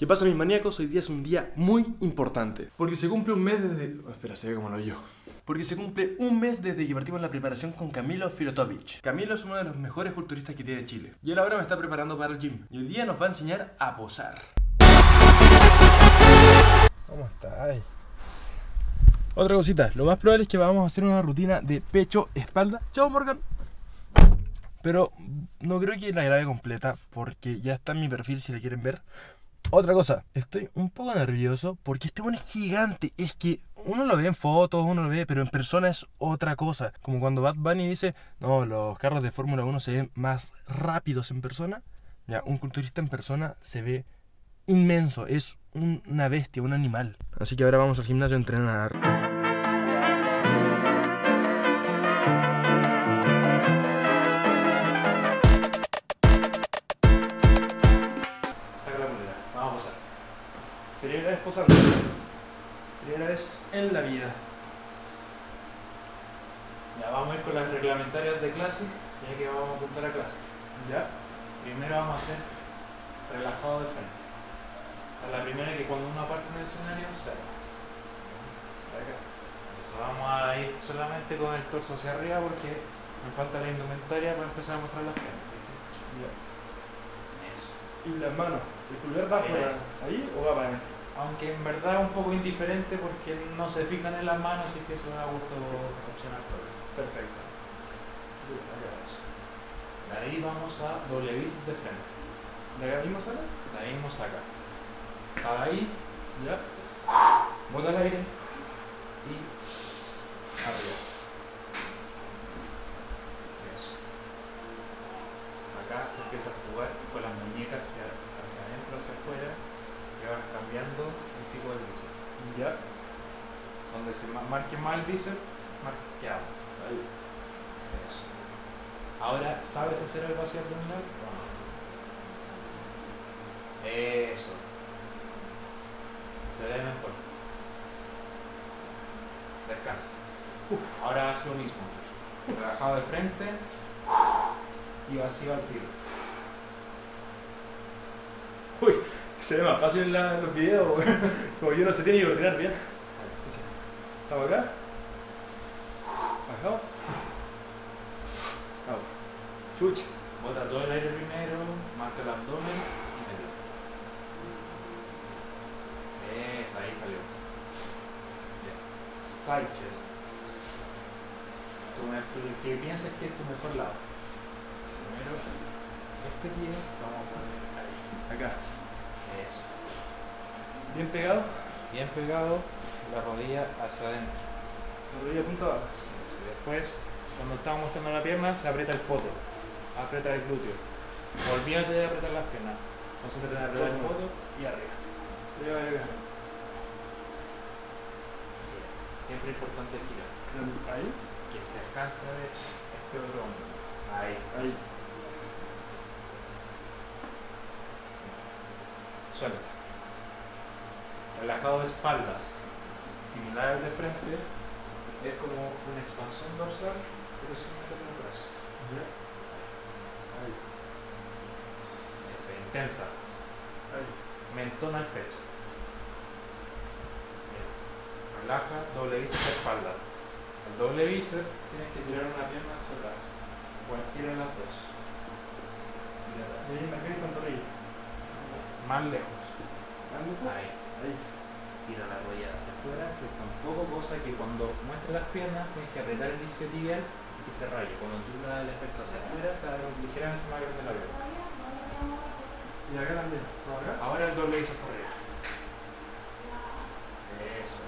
¿Qué pasa mis maníacos? Hoy día es un día muy importante. Porque se cumple un mes desde... oh, espera, se ve como lo yo. Porque se cumple un mes desde que partimos la preparación con Camilo Filotovich. Camilo es uno de los mejores culturistas que tiene Chile. Y él ahora me está preparando para el gym. Y hoy día nos va a enseñar a posar. ¿Cómo estás? Otra cosita, lo más probable es que vamos a hacer una rutina de pecho-espalda. Chao Morgan. Pero no creo que la grabe completa porque ya está en mi perfil si la quieren ver. Otra cosa, estoy un poco nervioso porque este bueno es gigante. Es que uno lo ve en fotos, uno lo ve, pero en persona es otra cosa. Como cuando Bad Bunny dice, no, los carros de Fórmula 1 se ven más rápidos en persona. Ya, un culturista en persona se ve inmenso, es un- una bestia, un animal. Así que ahora vamos al gimnasio a entrenar. En la vida. Ya vamos a ir con las reglamentarias de Classic, ya que vamos a apuntar a Classic. ¿Ya? Primero vamos a hacer relajado de frente. A la primera que cuando uno parte en el escenario, se va. Eso, vamos a ir solamente con el torso hacia arriba porque me falta la indumentaria para empezar a mostrar las piernas. ¿sí? Eso. ¿Y las manos? ¿El pulgar va para ahí o va para adentro? Aunque en verdad es un poco indiferente porque no se fijan en las manos, así que eso da gusto opcional. Perfecto. De ahí vamos a doble bíceps de frente. ¿De acá mismo sale? De ahí mismo saca. Ahí, ¿Ya? bota el aire y arriba. Eso. Acá se empieza a jugar con las muñecas hacia, hacia adentro, hacia afuera, que van cambiando el tipo de bíceps. ¿Ya? Donde se ma- marque más el bíceps, marqueado. Ahí. Eso. Ahora, ¿sabes hacer el vacío abdominal? Eso. Se ve mejor. Descansa. Ahora haz lo mismo. Relajado de frente y vacío al tiro. Se ve más fácil en, la- en los videos. Como yo no se tiene que coordinar bien. ¿Estamos acá? Bajado. Vamos. Chucha. Bota todo el aire primero, marca el abdomen y medio. Eso, ahí salió. Ya. Side chest. Tu que pienses que es tu mejor lado. Primero, este pie, vamos a poner ahí. Acá. Eso. Bien pegado. Bien pegado, la rodilla hacia adentro. La rodilla punta abajo. Eso. Y Después, cuando estamos mostrando la pierna, se aprieta el poto. Aprieta el glúteo. Olvídate de apretar las piernas. Concéntrate en apretar el poto y arriba. Ya, ya, ya. Siempre es importante girar. Ahí. Que se alcance a ver este otro hombro. Ahí. Ahí. Suelta. Relajado de espaldas. Similar al de frente. Es como una expansión dorsal, pero sin meter el brazo. Ya. Ahí. Eso, intensa. Ahí. Mentón al pecho. Bien. Relaja, doble bíceps a espalda. El doble bíceps tienes que tirar una pierna hacia atrás. Cualquiera de las dos. Tira atrás. Y ahí me quedé con torrilla. Más lejos. Ahí. Ahí. Ahí. Tira la rodilla hacia afuera, flexa un poco, cosa que cuando muestres las piernas tienes que apretar el disco tibial y que se raye. Cuando tú le das el efecto hacia afuera, se abre ligeramente más grande la pierna. Y acá también. ¿Por acá? Ahora el doble bíceps por arriba. Eso.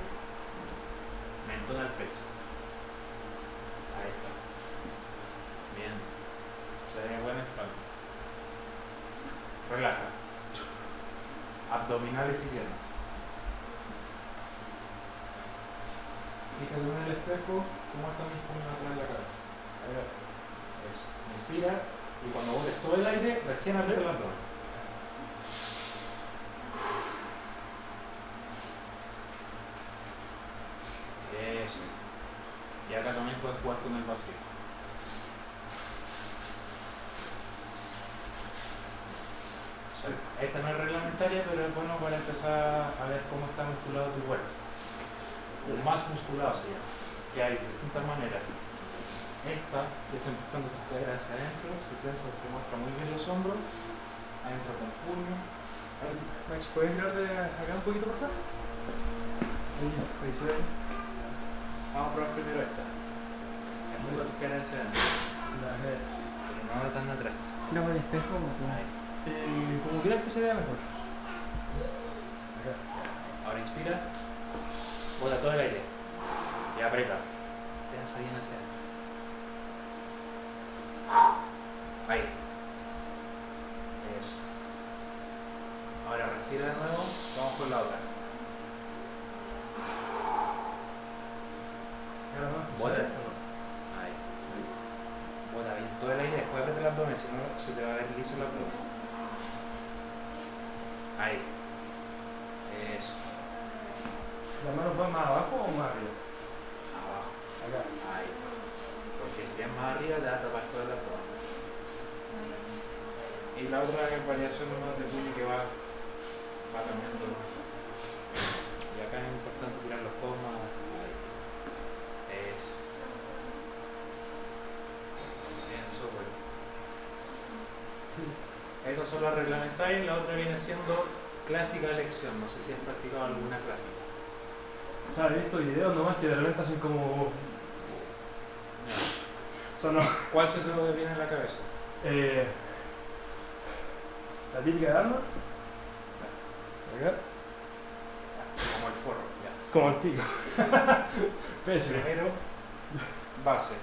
Mentón al pecho. Ahí está. Bien. Se ve buena espalda. Relaja. Abdominales y piernas. Fíjate en el espejo cómo están mis puños atrás de la cabeza. Ahí va. Eso. Inspira y cuando botes todo el aire, recién aprieta el abdomen. Eso. Y acá también puedes jugar con el vacío. Esta no es reglamentaria, pero es bueno para empezar a ver cómo está musculado tu cuerpo. El más musculado se llama, que hay distintas maneras. Esta, que es empujando tus caderas hacia adentro, si piensas se muestra muy bien los hombros, adentro con puño. A ver, Max, ¿puedes mirar de acá un poquito, por favor? Ahí, se ve. Vamos a probar primero esta. Empuja tus caderas hacia adentro, La- pero no tan atrás. No con espejo, no. Ahí. Eh, como quieras que se vea mejor. Ahora inspira, bota todo el aire y aprieta. Tensa bien hacia adentro. Ahí. Eso. Ahora respira de nuevo, vamos con la otra. Ahora más. Bota. ¿se ve o no? Ahí. Bota bien todo el aire, después aprieta el abdomen, si no se te va a ver liso el abdomen. Ahí. Eso. ¿Las manos van más abajo o más arriba? Abajo. Acá. Ahí. Porque si es más arriba te va a tapar todo el abdomen. Y la otra es variación de puño que va, va cambiando. Y acá es importante tirar los ahí. Eso. Bien, súper. Esas son las reglamentarias y la otra viene siendo clásica lección. No sé si has practicado alguna clásica. O sea, he visto videos nomás que de repente hacen como. No. O sea, no. ¿Cuál se te viene en la cabeza? Eh, la típica de arma. Acá. Como el forro. Ya. Como el pico. Pésimo. Primero, base.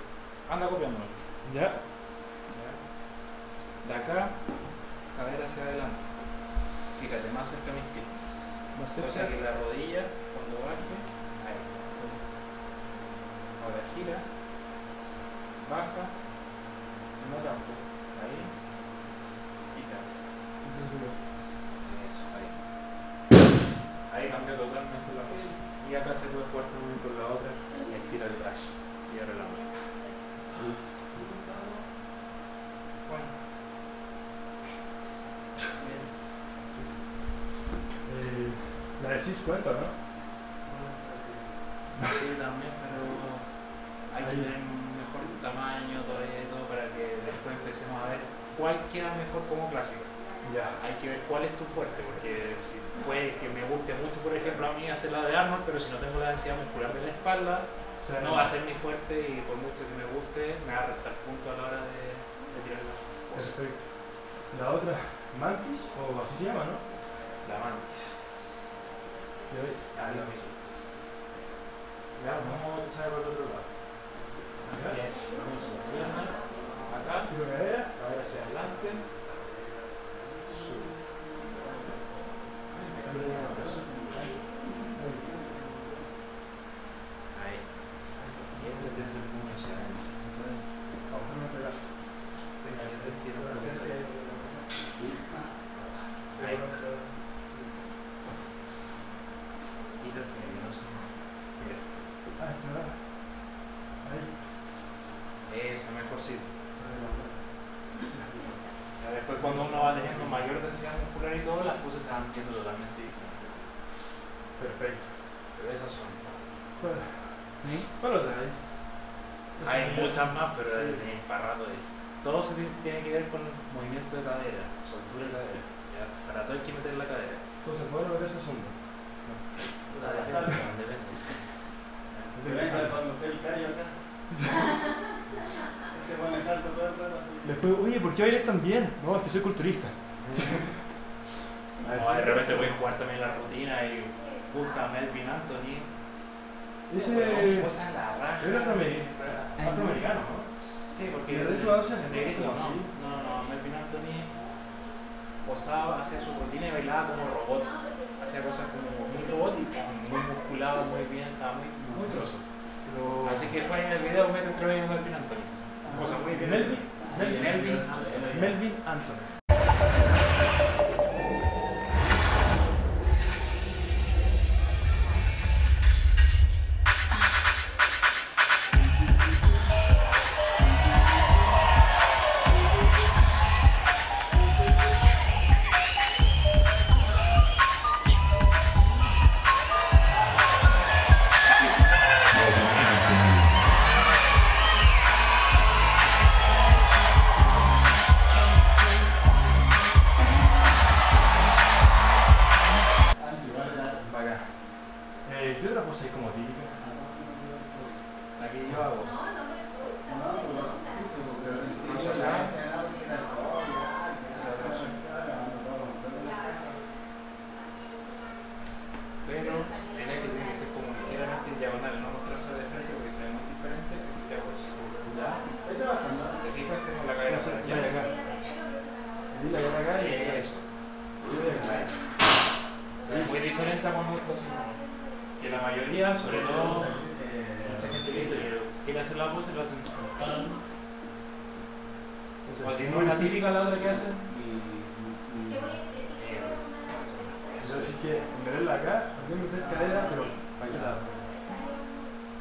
Anda copiándolo. ¿Ya? De acá, cadera hacia adelante. Fíjate, más cerca a mis pies. Más O sea cerca. que la rodilla, cuando baje, ahí. Ahora gira, baja, no tanto, ahí, y cansa. Eso, ahí. Ahí cambia totalmente la cosa. Y acá se puede jugar también con la otra, y estira el brazo, y abre la mano. Bueno. Bien. Eh, la de 6 cuenta, ¿no? Sí, también, pero hay que tener un mejor tamaño todavía y todo para que después empecemos a ver cuál queda mejor como clásica. Ya. Hay que ver cuál es tu fuerte, porque si puede que me guste mucho, por ejemplo, a mí hacer la de Arnold, pero si no tengo la densidad muscular de la espalda, sea, no va a ser mi fuerte y por mucho que me guste, me va a restar puntos a la hora de, de tirar cosas. Perfecto. La otra, Mantis, o así se llama, ¿no? La mantis. Ve. Ah, lo mismo. Ya, vamos a empezar por el otro lado. Acá. Yes, vamos a pierna, acá, cadera hacia adelante, sube. Ahí. Y este tensa el puño hacia adentro. Venga, yo te tiro. Ahí. El puño, no. Ah, está. Ahí. Esa, mejor sí. Ya después cuando uno va teniendo mayor densidad muscular y todo, las cosas se van viendo totalmente diferentes. Perfecto. Pero esas son. Bueno, ¿Sí? ¿cuál otra hay? Muchas más, pero Sí. tenéis para rato de. Todo se tiene- que ver con movimiento de cadera, soltura de cadera. Ya, Para todo hay que meter la cadera. Entonces, ¿puedo meter esa sombra? La de salsa. Depende. Te ves cuando esté el callo acá. Se pone salsa todo el rato. Después, oye, ¿por qué bailas tan bien? No, es que soy culturista. De repente voy a jugar también la rutina y busca a Melvin Anthony. Ese- cosa a la raja. Es afroameri- afroamericano, ¿no? Sí, porque ¿De el, Reto Asia? el negrito, ¿Cómo no, no, no, Melvin Anthony posaba, hacía su rutina y bailaba como robot. Hacía cosas como muy robot y muy musculado, muy bien, estaba muy, muy grosso. Pero... Así que después en el video mete entre medio Melvin Anthony. Cosa muy bien. Melvin. Melvin, Melvin. Anthony. Melvin Anthony. Pero en la que tiene que ser como ligeramente diagonal, no mostrarse de frente porque se ve muy diferente que sea por eso. Ya. ¿Te fijas? Tengo la cadera para allá. acá. Acá acá y acá. Eso. Ve muy diferente a cuando ¿no? Que la mayoría, sobre todo mucha gente que quiere hacer la pose, lo hacen O si no es la típica la otra que hacen. Eso sí que meterla acá, también meter cadera, pero para qué lado.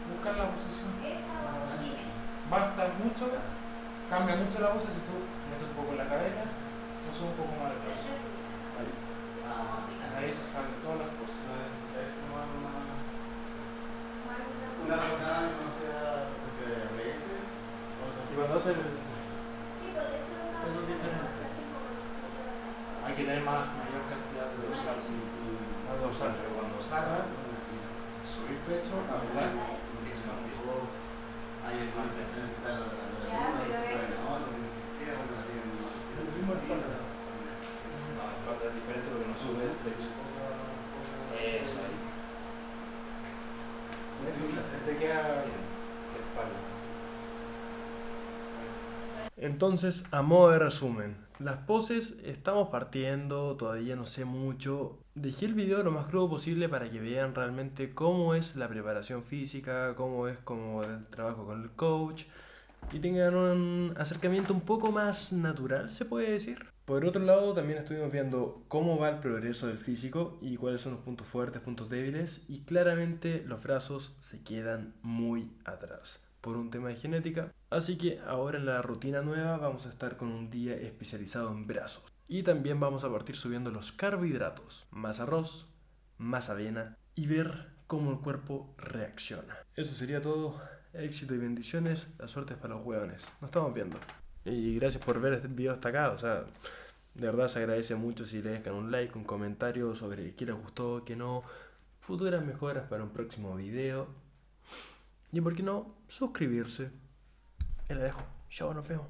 Buscar la posición. Basta mucho, cambia mucho la pose si tú metes un poco la cadera, subes un poco más el brazo. Ahí. Ahí se salen todas las cosas. Una jornada no sea de reírse, Y cuando hace el. Dorsal. Pero cuando saca, subir pecho, expandir. el. El la es diferente porque no sube el pecho. Eso ahí. Eso sí, te queda bien. De espalda. Entonces, a modo de resumen, las poses estamos partiendo, todavía no sé mucho. Dejé el video lo más crudo posible para que vean realmente cómo es la preparación física, cómo es como el trabajo con el coach y tengan un acercamiento un poco más natural, se puede decir. Por otro lado, también estuvimos viendo cómo va el progreso del físico y cuáles son los puntos fuertes, puntos débiles y claramente los brazos se quedan muy atrás por un tema de genética. Así que ahora en la rutina nueva vamos a estar con un día especializado en brazos. Y también vamos a partir subiendo los carbohidratos, más arroz, más avena y ver cómo el cuerpo reacciona. Eso sería todo. Éxito y bendiciones. La suerte es para los hueones. Nos estamos viendo. Y gracias por ver este video hasta acá. O sea, de verdad se agradece mucho si le dejan un like, un comentario sobre qué les gustó, qué no. Futuras mejoras para un próximo video. Y por qué no, suscribirse. Y la dejo. Chao, nos vemos.